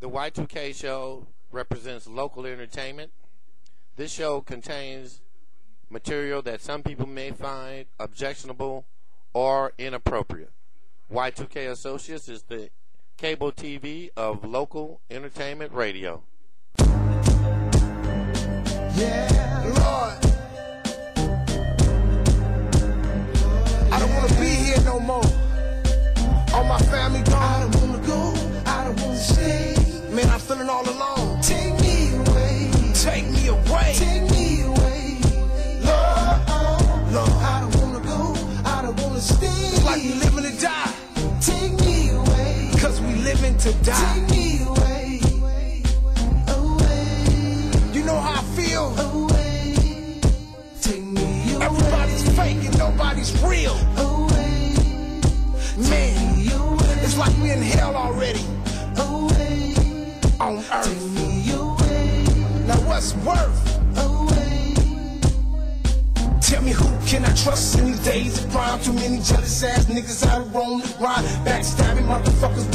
The Y2K show represents local entertainment. This show contains material that some people may find objectionable or inappropriate. Y2K Associates is the cable TV of local entertainment radio. Yeah, On earth. Take me away. Now what's worth? Away. Tell me who can I trust in these days of crime? Too many jealous ass niggas out on the grind. Backstabbing motherfuckers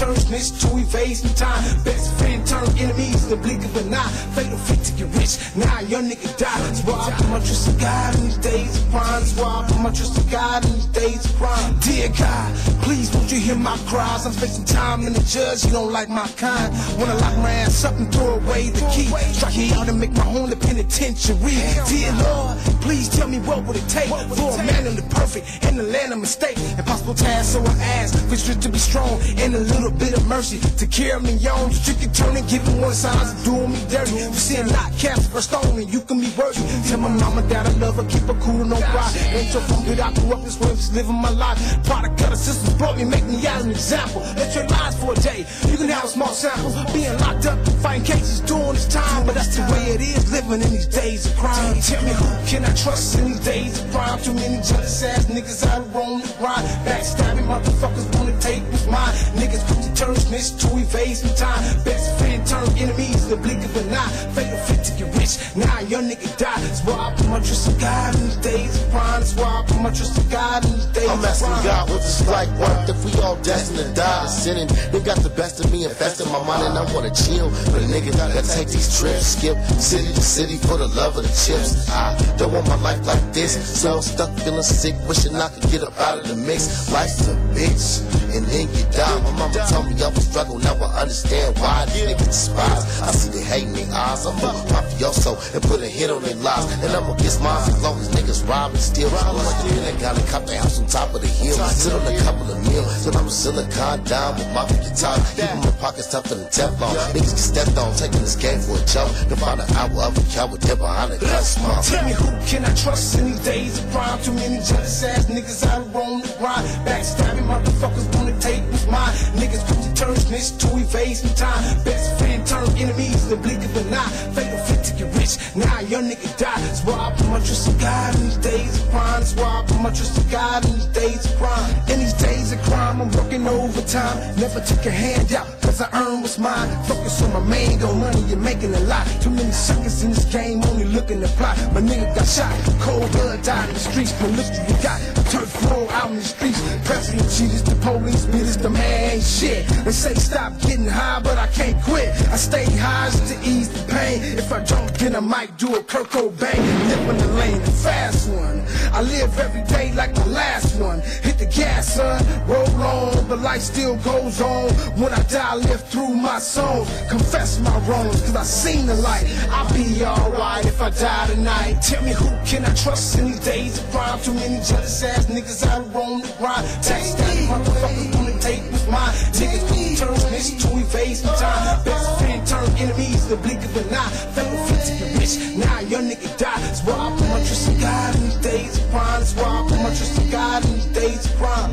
turn snitch to evade some time. Best friend turn enemies in the blink of an eye. Fatal fate to get rich. Now young nigga die. That's why I put my trust in God in these days of crime. That's why I put my trust in God in these days of crime. Dear God, please won't you hear my cries? I'm facing time and the judge, he don't like my kind. Wanna lock my ass up and throw away the key. Strike it out and make my own the penitentiary. Dear Lord, please tell me what would it take for a man in the perfect in the land of mistake. Impossible task, so I ask strength to be strong and a little bit of mercy to carry me on. You can turn and give me one signs of doing me dirty. For seeing not cast for and you can be worthy. Tell my mama that I love her, keep her cool, no cry. Ain't so from good, I grew up this way, just living my life. Product of the systems brought me, make me out an example. Let your lies for a day. You can have a small sample. Being locked up, fighting cases, doing this time. But that's the way it is, living in these days of crime. Tell me who can I trust in these days of crime? Too many jealous ass niggas out on the grind. Backstabbing motherfuckers Niggas quick to turn snitch to evade some time. Best friend turn enemies the blink of an eye. Fatal fit to get rich. Now young nigga die. That's why I put my trust in God in these days of crime. That's why I put my trust in God in these days I'm asking. God what this life worth if we all destined to die. Sinning, they got the best of me infesting my mind and I wanna chill. But a nigga gotta take these trips, skip city to city for the love of the chips. I don't want my life like this, so I'm stuck feeling sick, wishing I could get up out of the mix. Life's a bitch, and then you die. My mama told me I was struggle, now I understand why these niggas despise. I see the hate in their eyes, I'm a mafioso and put a hit on their lives, and I'ma get mine as long as niggas rob and steal. I'm like the feeling, gotta cop the house on top of the hill, sit on a couple of meals, till I'm a silicon down with my guitar, keeping my pockets tougher than Teflon. Niggas get stepped on, taking this game for a joke, to find an hour of a coward there behind a gun small. Tell me who can I trust in these days of crime? Too many jealous ass niggas out of on the grind. Backstabbing motherfuckers wanna take what's Niggas quick to turn snitch to evade some time. Best friend turn enemies the blink of an eye. Fatal fit to get rich. Now young nigga die. That's why I put my trust in God in these days of crime. That's why I put my trust in God in these days of crime. Of crime, I'm working overtime. Never took a hand out, cause I earned what's mine. Focus on my main goal, money, you're making a lot. Too many suckers in this game, only looking to fly. My nigga got shot, cold blood died in the streets. No look you got, turf floor out in the streets. President cheaters, the police beaters, the man shit. They say stop getting high, but I can't quit. I stay high just to ease the pain. If I don't, then I might do a Kurt Cobain nip in the lane, fast. I live every day like the last one. Hit the gas, son, roll on, but life still goes on. When I die, I live through my songs. Confess my wrongs, cause I seen the light. I'll be alright if I die tonight. Tell me who can I trust in these days of crime? Too many jealous ass niggas out on the grind. Text that motherfuckers wanna take what's mine. Niggas to turn snitch to evade some time. Best friend turn enemies, the blink of an eye. Fatal fit to get rich. Now young nigga die. That's why I put my trust in God in these days of crime. That's why I put my trust in God in these days of crime.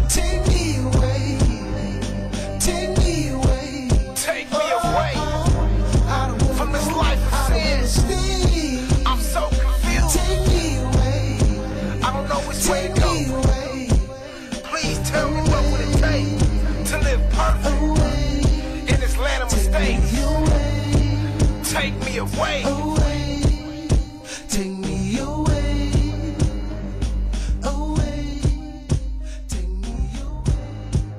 away. away.